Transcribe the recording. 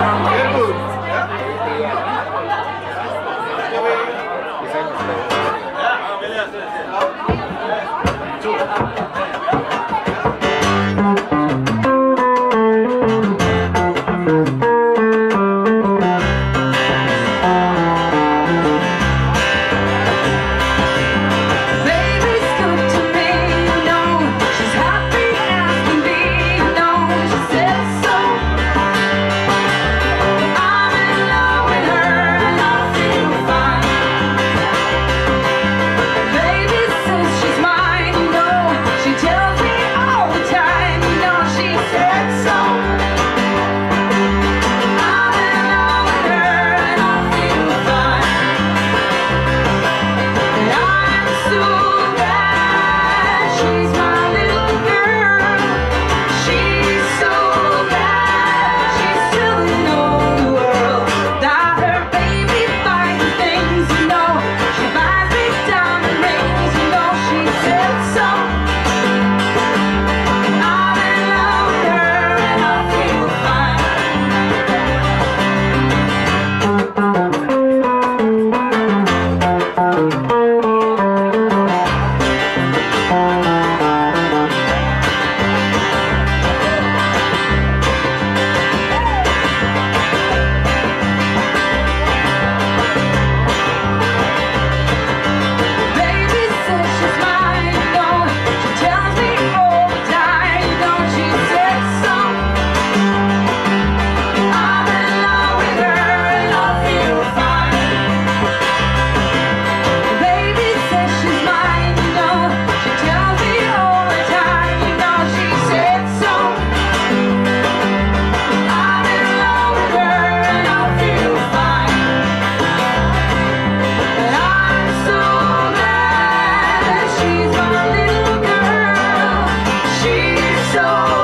Baby's show.